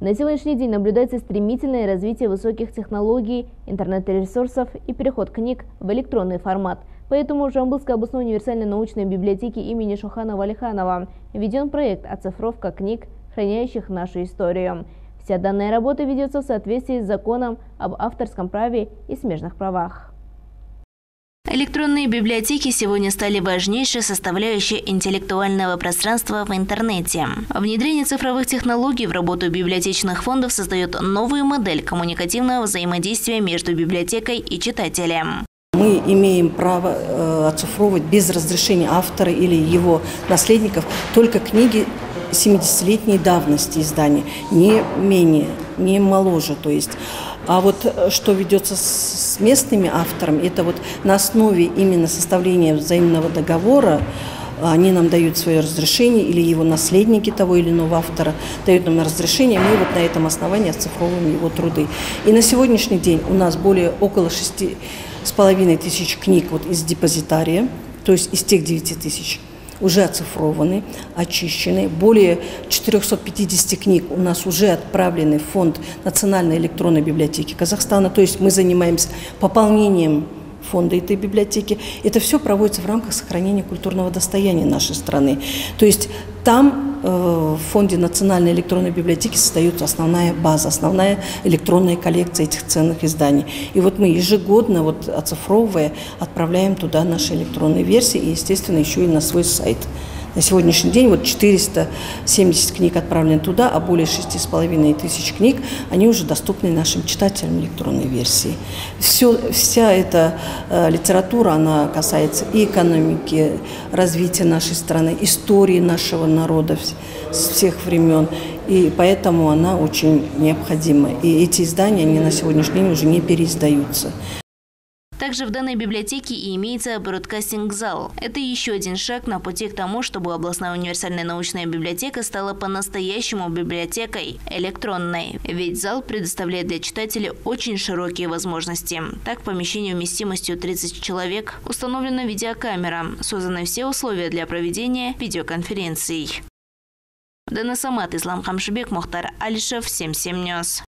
На сегодняшний день наблюдается стремительное развитие высоких технологий, интернет-ресурсов и переход книг в электронный формат. Поэтому в Жамбылской областной универсальной научной библиотеке имени Шухана Валиханова введен проект «Оцифровка книг, хранящих нашу историю». Вся данная работа ведется в соответствии с законом об авторском праве и смежных правах. Электронные библиотеки сегодня стали важнейшей составляющей интеллектуального пространства в интернете. Внедрение цифровых технологий в работу библиотечных фондов создает новую модель коммуникативного взаимодействия между библиотекой и читателем. Мы имеем право э, оцифровывать без разрешения автора или его наследников только книги 70-летней давности издания, не менее, не моложе. То есть а вот э, что ведется с местными авторами, это вот на основе именно составления взаимного договора, они нам дают свое разрешение, или его наследники того или иного автора дают нам разрешение, мы вот на этом основании оцифровываем его труды. И на сегодняшний день у нас более около шести с половиной тысяч книг вот из депозитария, то есть из тех 9 тысяч уже оцифрованы, очищены. Более 450 книг у нас уже отправлены в фонд Национальной электронной библиотеки Казахстана. То есть мы занимаемся пополнением фонда этой библиотеки. Это все проводится в рамках сохранения культурного достояния нашей страны. То есть там в фонде Национальной электронной библиотеки создается основная база, основная электронная коллекция этих ценных изданий. И вот мы ежегодно, вот оцифровывая, отправляем туда наши электронные версии и, естественно, еще и на свой сайт. На сегодняшний день вот 470 книг отправлены туда, а более 6,5 тысяч книг, они уже доступны нашим читателям электронной версии. Все, вся эта э, литература, она касается и экономики, развития нашей страны, истории нашего народа с всех времен. И поэтому она очень необходима. И эти издания, они на сегодняшний день уже не переиздаются. Также в данной библиотеке и имеется broadcasting -зал. Это еще один шаг на пути к тому, чтобы областная универсальная научная библиотека стала по-настоящему библиотекой электронной. Ведь зал предоставляет для читателей очень широкие возможности. Так, в помещении вместимостью 30 человек установлена видеокамера. Созданы все условия для проведения видеоконференций. Дана Самат, Ислам Хамшибек, Мухтар Алишев, 77 News.